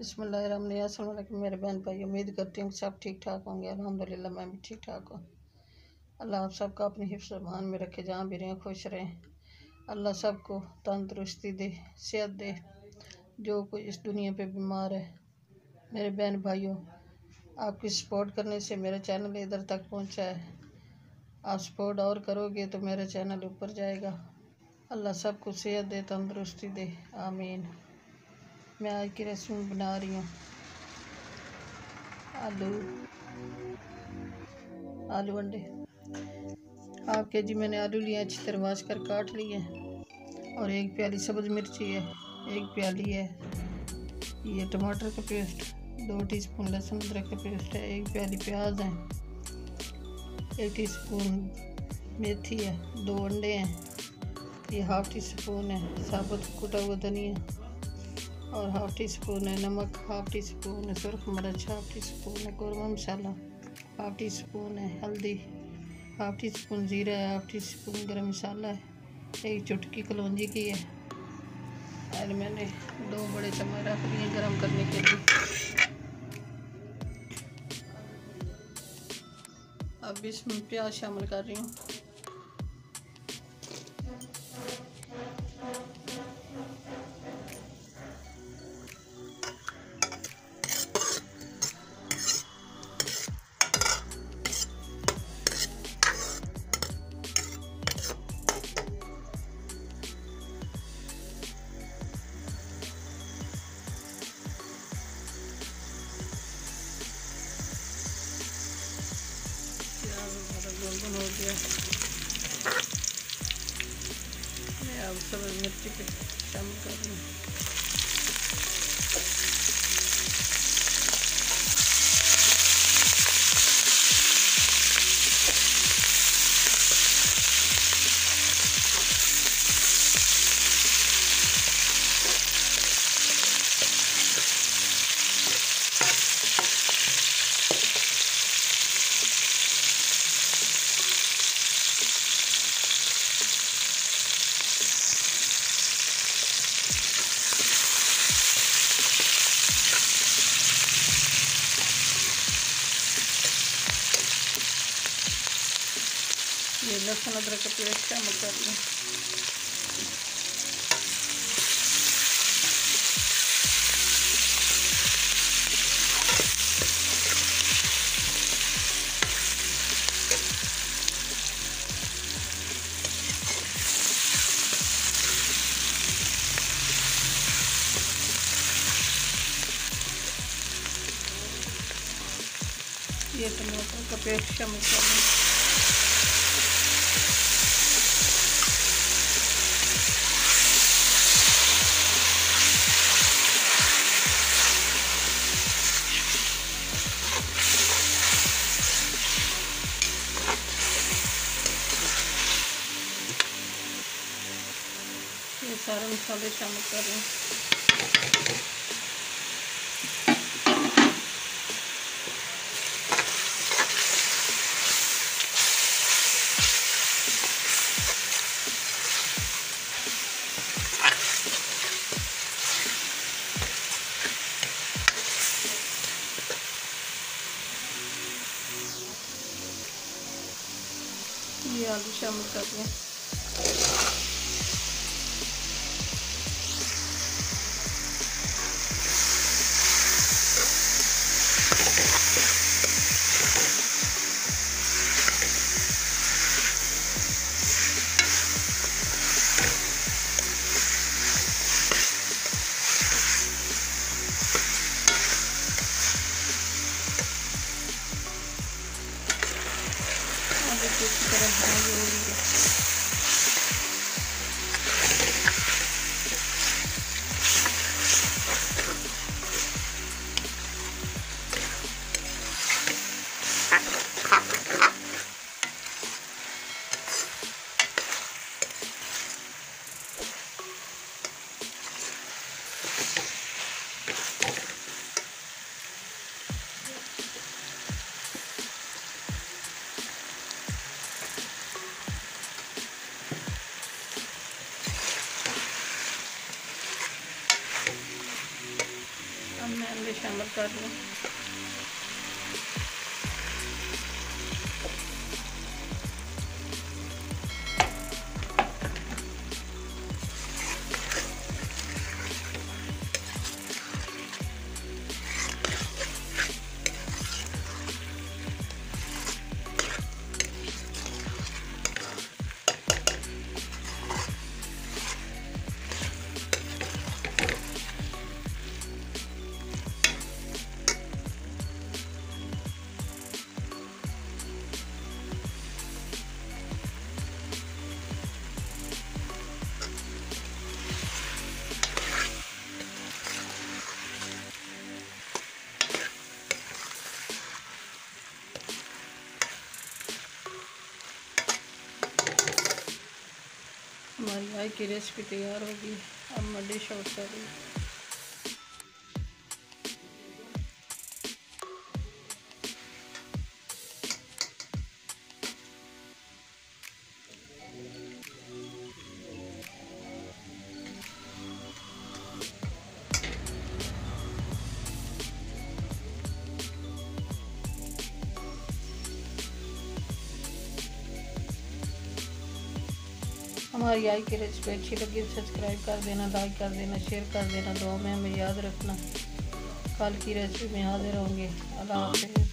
बसमिल्लाम मेरे बहन भाई, उम्मीद करती हूँ सब ठीक ठाक होंगे। अल्हम्दुलिल्लाह, मैं भी ठीक ठाक हूँ। अल्लाह आप सबका अपनी हिफ्स मान में रखे, जहाँ भी रहें, खुश रहें। अल्लाह सबको तंदरुस्ती दे, सेहत दे। जो कोई इस दुनिया पे बीमार है, मेरे बहन भाइयों, आपकी सपोर्ट करने से मेरा चैनल इधर तक पहुँचा है। आप सपोर्ट और करोगे तो मेरा चैनल ऊपर जाएगा। अल्लाह सबको सेहत दे, तंदरुस्ती दे। आमीन। मैं आज की रेसिपी बना रही हूँ। आलू। आलू अंडे। हाफ़ के जी, मैंने आलू लिए अच्छी तरह वाश कर काट लिए और एक प्याली सब्ज़ मिर्ची है, एक प्याली है। ये टमाटर का पेस्ट, दो टीस्पून लहसुन अदरक का पेस्ट है, एक प्याली प्याज है, एक टीस्पून मेथी है, दो अंडे हैं। ये हाफ़ टी स्पून है, साबुत कुटा हुआ धनिया। और हाफ़ टी स्पून है नमक हाफ़ टी स्पून है सुरख मिर्च हाफ़ टी स्पून है korma masala half teaspoon है हल्दी हाफ़ टी स्पून ज़ीरा half teaspoon garam masala है। एक चुटकी कलौजी की है। और मैंने दो बड़े चम्मच रख दिए गर्म करने के लिए। अब इसमें प्याज शामिल कर रही हूँ। मैं अब ये लहसुन अदरक का पेस्ट शामिल कर लें ये टमाटर का पेस्ट शामिल कर लें ये सारे मसाले शामिल कर रहे हैं ये आलू शामिल कर दें की तरह बनाई हो शामिल कर लूँ। हमारी की रेसिपी तैयार होगी। अब मैं डिश आउट कर हमारी आई की रेसिपी अच्छी लगी तो सब्सक्राइब कर देना लाइक कर देना शेयर कर देना दो में हमें याद रखना। कल की रेसिपी में हाजिर होंगे। अल्लाह हाफिज़।